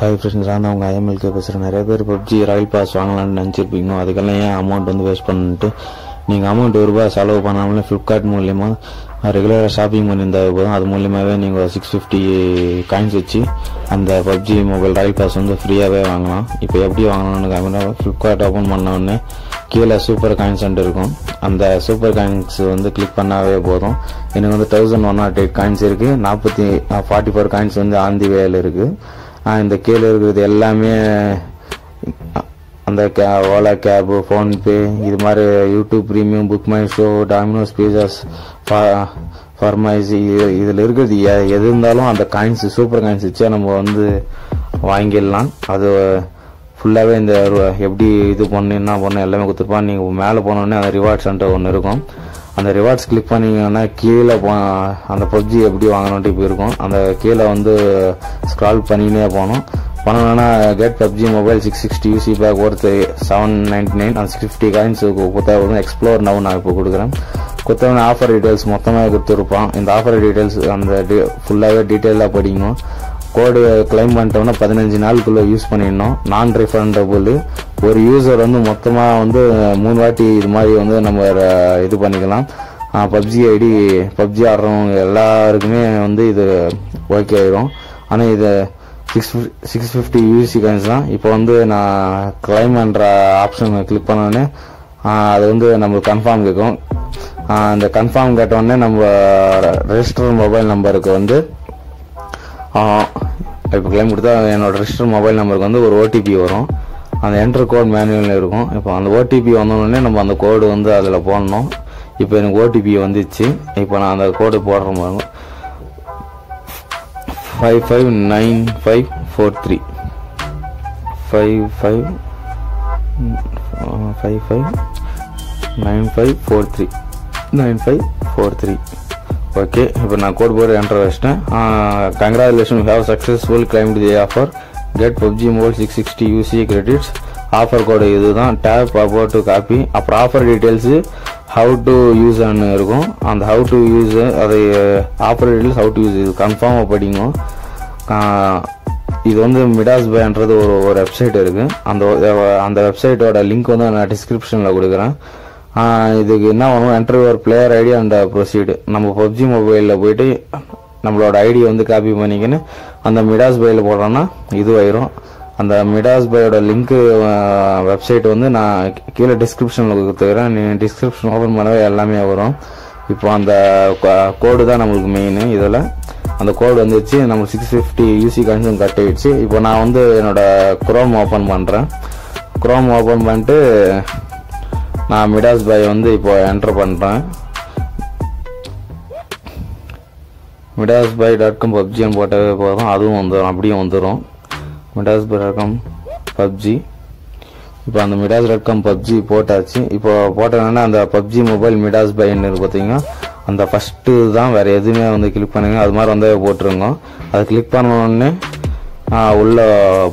Hi friends நான் அவங்க உங்கள் ஐஎம்எல்கே பேசுகிறேன் நிறைய பேர் பப்ஜி ராயல் பாஸ் வாங்கலாம்னு நினச்சிருப்பீங்க அதுக்கெல்லாம் ஏன் அமௌண்ட் வந்து வேஸ்ட் பண்ணிட்டு நீங்கள் அமௌண்ட் ஒரு ரூபாய் செலவு பண்ணாமலே ஃப்ளிப்கார்ட் மூலியமாக ரெகுலராக ஷாப்பிங் பண்ணியிருந்தா போதும். அது மூலியமாகவே நீங்கள் சிக்ஸ் ஃபிஃப்டி காயின்ஸ் வச்சு அந்த பப்ஜி மொபைல் ராயல் பாஸ் வந்து ஃப்ரீயாகவே வாங்கலாம். இப்போ எப்படி வாங்கலாம்னு காமினா ஃப்ளிப்கார்ட் ஓப்பன் பண்ண கீழே சூப்பர் காயின்ஸ் இருக்கும். அந்த சூப்பர் காயின்ஸ் வந்து கிளிக் பண்ணாவே போதும். எனக்கு வந்து thousand one nought eight coins இருக்குது நாற்பத்தி ஃபார்ட்டி ஃபோர் காயின்ஸ் வந்து ஆந்தி வேல இருக்குது இந்த கீழே இருக்கிறது எல்லாமே அந்த கே ஓலா கேபு ஃபோன்பே இது மாதிரி YouTube premium BookMyShow Domino's pizzas ஃபர்மைஸ் இது இதில் இருக்கிறது எ- எது இருந்தாலும் அந்த காயின்ஸ் சூப்பர் காயின்ஸ் வச்சே நம்ம வந்து வாங்கிடலாம். அது ஃபுல்லாகவே இந்த எப்படி இது பண்ணு என்ன பண்ணு எல்லாமே கொடுத்துருப்பான் நீங்கள் மேலே போனோடனே அந்த ரிவார்ட் ஒன்று இருக்கும். அந்த ரிவார்ட்ஸ் கிளிக் பண்ணீங்கன்னா கீழே போ அந்த பப்ஜி எப்படி வாங்கணுன்ட்டு இப்போ இருக்கும். அந்த கீழே வந்து ஸ்க்ரால் பண்ணினே போகணும். பண்ணணும்னா get PUBG mobile six sixty UC pack worth seven ninety nine அந்த சிக்ஸ் ஃபிஃப்டி காயின்ஸ் கொடுத்தா வந்து எக்ஸ்ப்ளோர் நவ் நான் இப்போ கொடுக்குறேன். கொடுத்தவன ஆஃபர் டீட்டெயில்ஸ் மொத்தமாக கொடுத்துருப்பான். இந்த ஆஃபர் டீட்டெயில்ஸ் அந்த ஃபுல்லாகவே டீட்டெயிலாக படிக்கணும் கோடு கிளைம் பண்ணிட்டோம்னா பதினஞ்சு நாளுக்குள்ளே யூஸ் பண்ணிடணும். நான் ரிஃபண்டபுள் ஒரு யூசர் வந்து மொத்தமாக வந்து மூணு வாட்டி இது மாதிரி வந்து நம்ம இது பண்ணிக்கலாம். பப்ஜி ஐடி பப்ஜி ஆடுறவங்க எல்லாருக்குமே வந்து இது ஓகே ஆயிரும். ஆனால் இது six six fifty UC coins தான். இப்போ வந்து நான் கிளைம் பண்ணுற ஆப்ஷன் கிளிக் பண்ணோடனே அது வந்து நம்மளுக்கு கன்ஃபார்ம் கேட்கும். அந்த கன்ஃபார்ம் கேட்டோடனே நம்ம ரெஜிஸ்டர் மொபைல் நம்பருக்கு வந்து இப்போ கிளைம் கொடுத்தா என்னோட ரெஜிஸ்டர் மொபைல் நம்பருக்கு வந்து ஒரு ஓடிபி வரும். அந்த என்டர் கோட் மேனுவலில் இருக்கும். இப்போ அந்த ஓடிபி வந்தோடனே நம்ம அந்த கோடு வந்து அதில் போடணும். இப்போ எனக்கு ஓடிபி வந்துச்சு. இப்போ நான் அந்த கோடு போடுற மாதிரி five five nine five four three five five five five nine five four three nine five four three okay இப்போ நான் கோட் போர்டு என்டர் வச்சிட்டேன். Congratulation have successful claim the offer get PUBG mobile six sixty UC credits offer code இதுதான். Tap about to copy அப்புறம் offer details how to use இருக்கும். அந்த how to use அதை offer details how to use இது கன்ஃபார்மாக படிங்க. இது வந்து மிடாஸ் பேன்றது ஒரு ஒரு வெப்சைட் இருக்குது அந்த அந்த வெப்சைட்டோட லிங்க் வந்து நான் டிஸ்கிரிப்ஷனில் கொடுக்குறேன். இதுக்கு என்ன பண்ணுவோம்? என்டர் யுவர் பிளேயர் ஐடி அந்த ப்ரொசீடு நம்ம பப்ஜி மொபைலில் போயிட்டு நம்மளோட ஐடி வந்து காப்பி பண்ணிக்கின்னு அந்த மிடாஸ் பையில் போடுறோன்னா இதுவாயிரும். அந்த மிடாஸ் பையோட லிங்க்கு வெப்சைட் வந்து நான் கீழே டிஸ்கிரிப்ஷனில் கொடுத்துக்கிறேன். நீ டிஸ்கிரிப்ஷன் ஓப்பன் பண்ணவே எல்லாமே வரும். இப்போ அந்த கோடு தான் நம்மளுக்கு மெயின் இதில் அந்த கோடு வந்துச்சு. நம்ம சிக்ஸ் ஃபிஃப்டி யூசி கன்சூம் கட்டிடுச்சு. இப்போ நான் வந்து என்னோட குரோம் ஓப்பன் பண்ணுறேன் குரோம் ஓப்பன் பண்ணிட்டு நான் மிடாஸ் பாய் வந்து இப்போ என்டர் பண்ணுறேன் மிடாஸ் பாய் டாட் காம் பப்ஜின்னு போட்டாவே போதும். அதுவும் வந்துடும் அப்படியும் வந்துடும் Midas buy dot com PUBG இப்போ அந்த மிடாஸ் டாட் காம் பப்ஜி போட்டாச்சு. இப்போ போட்டோன்னா அந்த பப்ஜி மொபைல் மிடாஸ் பைன்னு இருக்கு பார்த்தீங்கன்னா அந்த ஃபஸ்ட்டு தான் வேறு எதுவுமே வந்து கிளிக் பண்ணுங்க. அது மாதிரி வந்து போட்டிருங்கோம் அதை கிளிக் பண்ண உடனே உள்ளே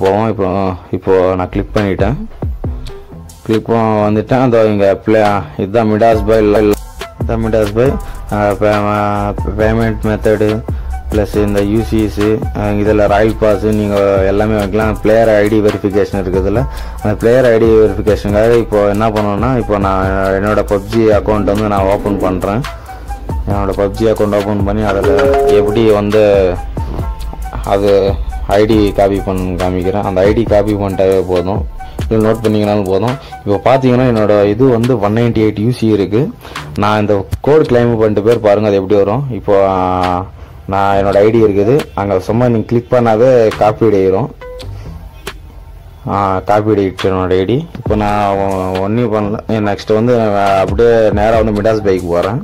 போவோம். இப்போ இப்போது நான் கிளிக் பண்ணிட்டேன். கிளிக் வந்துட்டேன். அந்த இங்கே பிளே இதுதான் மிடாஸ் பை இதுதான் Midas by payment method plus இந்த யூசிஸு இதில் ராயல் பாஸு நீங்கள் எல்லாமே வைக்கலாம். பிளேயர் ஐடி வெரிஃபிகேஷன் இருக்குதுல்ல. அந்த பிளேயர் ஐடி வெரிஃபிகேஷனுக்காக இப்போ என்ன பண்ணணும்னா இப்போ நான் என்னோட பப்ஜி அக்கௌண்ட் வந்து நான் ஓப்பன் பண்ணுறேன் என்னோடய பப்ஜி அக்கௌண்ட் ஓப்பன் பண்ணி அதில் எப்படி வந்து அது ஐடி காப்பி பண்ண காமிக்கிறேன். அந்த ஐடி காப்பி பண்ணிட்டாவே போதும். இல்லை நோட் பண்ணிங்கனாலும் போதும். இப்போ பார்த்தீங்கன்னா என்னோடய இது வந்து ஒன் நைன்டி எயிட் யூசி இருக்குது நான் இந்த கோடு கிளைம் பண்ணிட்டு பேர் பாருங்கள் அது எப்படி வரும். இப்போ நான் என்னோட ஐடி இருக்குது. அங்கே சும்மா நீங்கள் கிளிக் பண்ணாதே காப்பி ஆயிரும் காப்பி அடிக்கிட்டு என்னோட ஐடி இப்போ நான் ஒன்றும் பண்ணல. நெக்ஸ்ட்டு வந்து அப்படியே நேராக வந்து மிடாஸ் பைக் போகிறேன்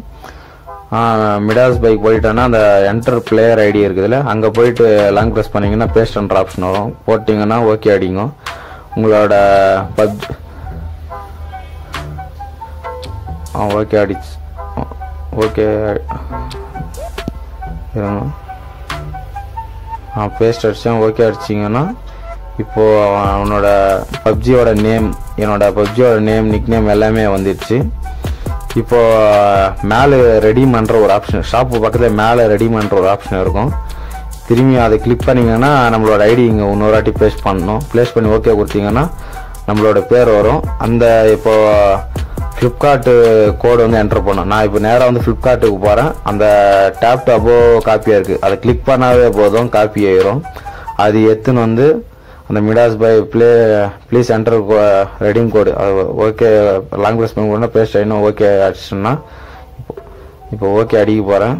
மிடாஸ் பைக் போயிட்டேன்னா அந்த என்டர் பிளேயர் ஐடி இருக்குதுல்ல அங்கே போயிட்டு லாங் ப்ரெஸ் பண்ணீங்கன்னா பேஸ்ட் அண்ட் ஆப்ஷன் வரும். போட்டிங்கன்னா ஓகே அடிங்கும் உங்களோட பத் ஆ ஓகே அடிச்சு ஓகே இருங்க ஆ பேஸ்ட் அடித்தேன் ஓகே அடிச்சிங்கன்னா இப்போது அவனோட பப்ஜியோட நேம் என்னோட பப்ஜியோட நேம் நிக் நேம் எல்லாமே வந்துடுச்சு. இப்போது மேலே ரெடி பண்ணுற ஒரு ஆப்ஷன் ஷாப்பு பக்கத்தில் மேலே ரெடி பண்ணுற ஒரு ஆப்ஷன் இருக்கும். திரும்பி அதை கிளிக் பண்ணிங்கன்னா நம்மளோட ஐடி இங்கே இன்னொரு வாட்டி ப்ளேஸ் பண்ணணும். ப்ளேஸ் பண்ணி ஓகே கொடுத்தீங்கன்னா நம்மளோட பேர் வரும். அந்த இப்போது ஃப்ளிப்கார்ட்டு கோடு வந்து என்டர் பண்ணும் நான் இப்போ நேராக வந்து ஃப்ளிப்கார்ட்டுக்கு போகிறேன் அந்த டேப் டு காப்பியாக இருக்குது அதை கிளிக் பண்ணாவே போதும் காப்பி ஆயிரும். அது எத்துன்னு வந்து அந்த Midasbuy play please enter redeem code அது ஓகே லாங்குவேஜ் பண்ணி கூட பேஸ்ட் ஆகிடும் ஓகே அடிச்சிட்டோம்னா இப்போ ஓகே அடிக்க போகிறேன்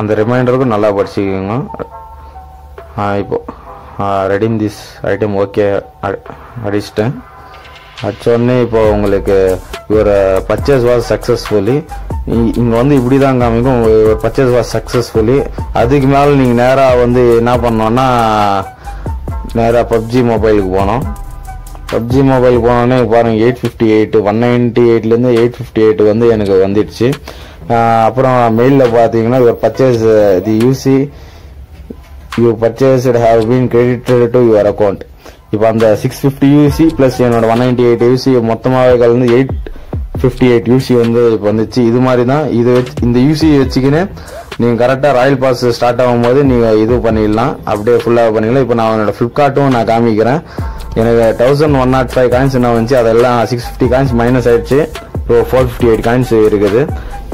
அந்த ரிமைண்டருக்கும் நல்லா படிச்சுக்கோங்க. இப்போது ரெடிம் திஸ் ஐட்டம் ஓகே அடிச்சிட்டேன். அடிச்சோடனே இப்போ உங்களுக்கு இவர் பர்ச்சேஸ் வாஸ் சக்ஸஸ்ஃபுல்லி இங்கே வந்து இப்படி தான் காமிக்கும் இவர் பர்ச்சேஸ் வாஸ் சக்ஸஸ்ஃபுல்லி அதுக்கு மேலே நீங்கள் நேராக வந்து என்ன பண்ணோன்னா நேராக பப்ஜி மொபைலுக்கு போனோம் பப்ஜி மொபைல் போனோடனே பாருங்கள் eight fifty eight one ninety எயிட்லேருந்து eight fifty eight வந்து எனக்கு வந்துடுச்சு. அப்புறம் மெயிலில் பார்த்தீங்கன்னா your purchase the UC you purchased have been credited to your account இப்போ அந்த சிக்ஸ் ஃபிஃப்டி யூசி ப்ளஸ் என்னோட ஒன் நைன்டி எயிட் யூசி மொத்தமாகவே கலந்து எயிட் ஃபிஃப்டி எயிட் யூசி வந்து இப்போ வந்துச்சு. இது மாதிரி தான் இது வச்சு இந்த யூசி வச்சுக்கின்னு நீங்கள் கரெக்டாக ராயல் பாஸ் ஸ்டார்ட் ஆகும்போது நீங்கள் இது பண்ணிடலாம். அப்படியே ஃபுல்லாக பண்ணிடலாம். இப்போ நான் என்னோட ஃப்ளிப்கார்ட்டும் நான் காமிக்கிறேன். எனக்கு thousand one nought five coins என்ன வந்துச்சு. அதெல்லாம் சிக்ஸ் ஃபிஃப்டி காயின்ஸ் மைனஸ் ஆயிடுச்சு. இப்போ ஃபோர் ஃபிஃப்டி எயிட் காயின்ஸ் இருக்குது.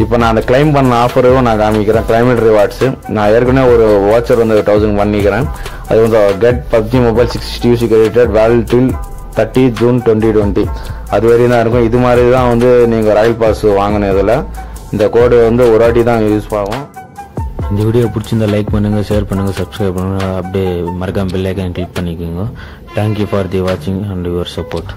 இப்போ நான் அந்த கிளைம் பண்ண ஆஃபரும் நான் காமிக்கிறேன். கிளைமேட் ரிவார்ட்ஸ் நான் ஏற்கனவே ஒரு வாட்சர் வந்து தௌசண்ட் பண்ணிக்கிறேன். அது வந்து get PUBG mobile six டியூசி credited valid till thirty June twenty twenty அது வரையும் தான் இருக்கும். இது மாதிரி தான் வந்து நீங்கள் ராயல் பாஸ் வாங்கினதில் இந்த கோடு வந்து ஒரு வாட்டி தான் யூஸ் ஆகும். இந்த வீடியோ பிடிச்சிருந்தா லைக் பண்ணுங்கள் ஷேர் பண்ணுங்கள் சப்ஸ்கிரைப் பண்ணுங்கள் அப்படியே மறக்காம பெல் ஐக்கான் கிளிக் பண்ணிக்கோங்க. தேங்க்யூ ஃபார் தி வாட்சிங் அண்ட் யுவர் சப்போர்ட்